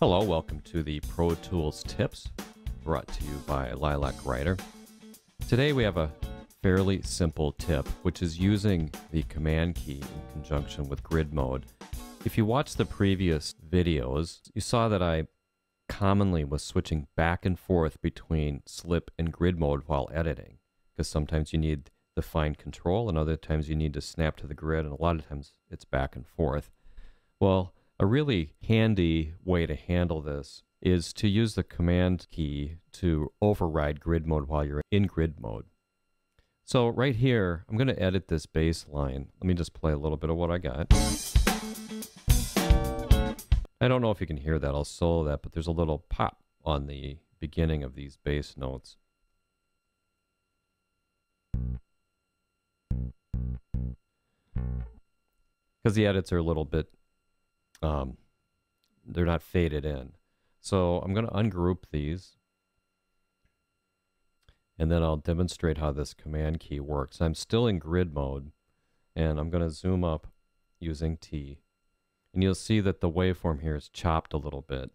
Hello, welcome to the Pro Tools Tips brought to you by Lilac Writer. Today we have a fairly simple tip, which is using the command key in conjunction with grid mode. If you watched the previous videos, you saw that I commonly was switching back and forth between slip and grid mode while editing, because sometimes you need the fine control and other times you need to snap to the grid, and a lot of times it's back and forth. Well, a really handy way to handle this is to use the command key to override grid mode while you're in grid mode. So right here, I'm going to edit this bass line. Let me just play a little bit of what I got. I don't know if you can hear that. I'll solo that, but there's a little pop on the beginning of these bass notes. Because the edits are a little bit, um, they're not faded in. So I'm going to ungroup these. And then I'll demonstrate how this command key works. I'm still in grid mode. And I'm going to zoom up using T. And you'll see that the waveform here is chopped a little bit.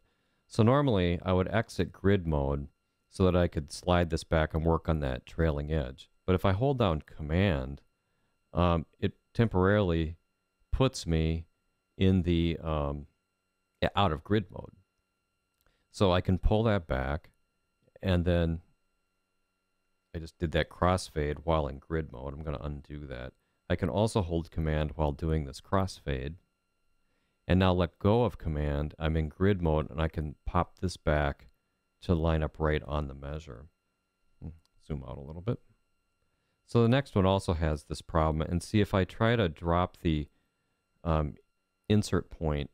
So normally I would exit grid mode so that I could slide this back and work on that trailing edge. But if I hold down command, um, it temporarily puts me in the um, out of grid mode. So I can pull that back and then I just did that crossfade while in grid mode. I'm going to undo that. I can also hold command while doing this crossfade. And now let go of command. I'm in grid mode and I can pop this back to line up right on the measure. Hmm, zoom out a little bit. So the next one also has this problem. And see if I try to drop the um, insert point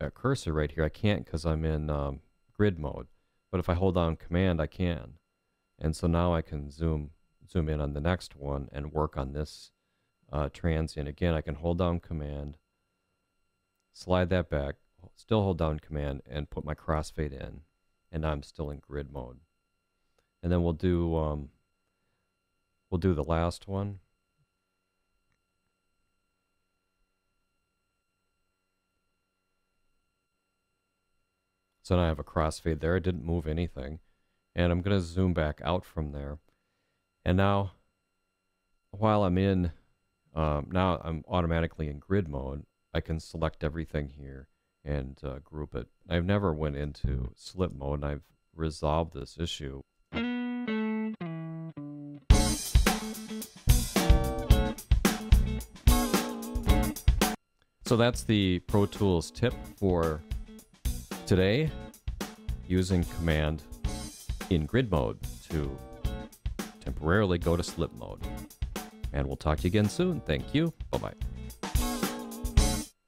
uh, cursor right here, I can't because I'm in um, grid mode. But if I hold down command, I can. And so now I can zoom zoom in on the next one and work on this uh, transient. Again, I can hold down command, slide that back, still hold down command, and put my crossfade in. And I'm still in grid mode. And then we'll do um, we'll do the last one. So now I have a crossfade there. I didn't move anything. And I'm going to zoom back out from there. And now, while I'm in, um, now I'm automatically in grid mode. I can select everything here and uh, group it. I've never went into slip mode and I've resolved this issue. So that's the Pro Tools tip for today using command in grid mode to temporarily go to slip mode. And we'll talk to you again soon. Thank you. Bye bye.